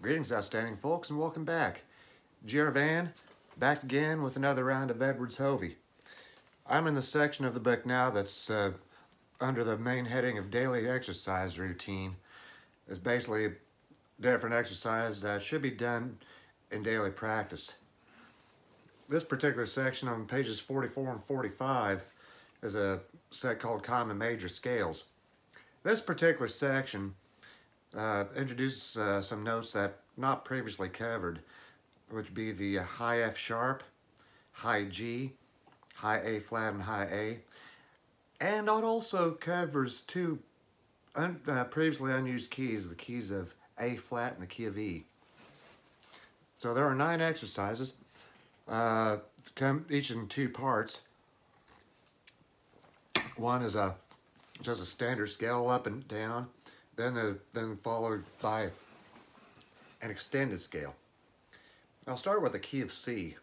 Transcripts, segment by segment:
Greetings, outstanding folks, and welcome back. Van, back again with another round of Edwards Hovey. I'm in the section of the book now that's uh, under the main heading of daily exercise routine. It's basically different exercise that should be done in daily practice. This particular section on pages 44 and 45 is a set called Common Major Scales. This particular section uh, introduce uh, some notes that not previously covered, which be the high F sharp, high G, high A flat, and high A. And it also covers two un uh, previously unused keys, the keys of A flat and the key of E. So there are nine exercises, uh, come each in two parts. One is a just a standard scale up and down then the, then followed by an extended scale. I'll start with the key of C.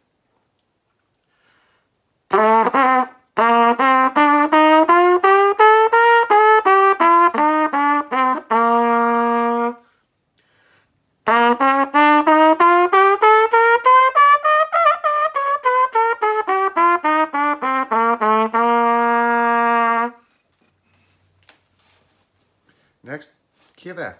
F.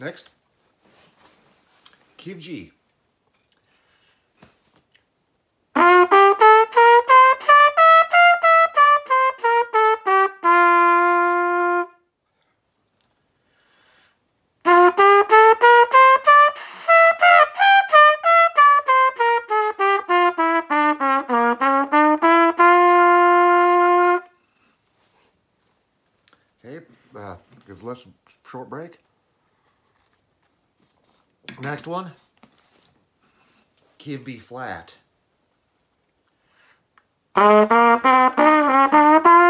Next, of G. give let's short break. Next one, key of B flat.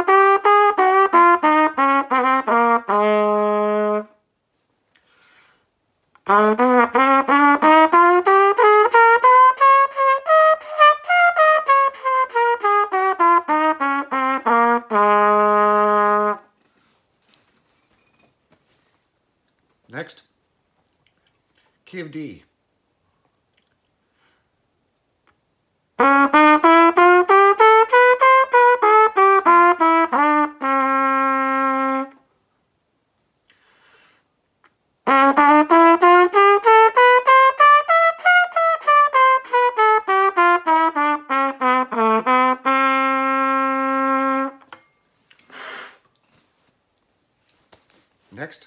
Next, key of D. Next,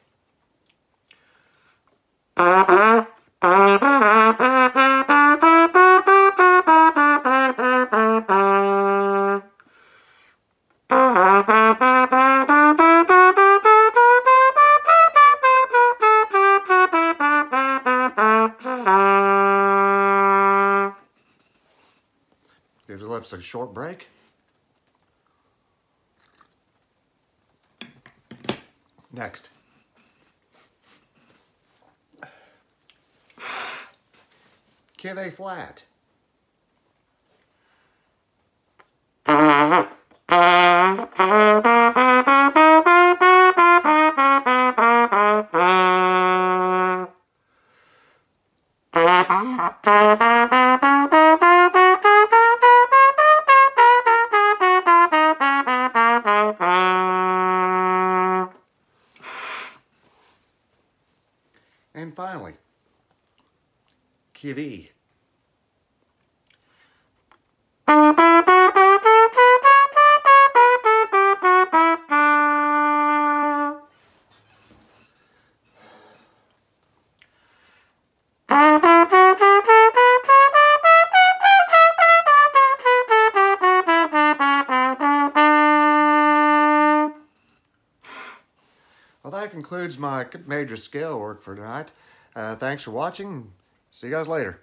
Give the lips a short break. Next. Of A flat. And finally, TV. Well, that concludes my major scale work for tonight. Uh, thanks for watching. See you guys later.